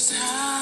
There's how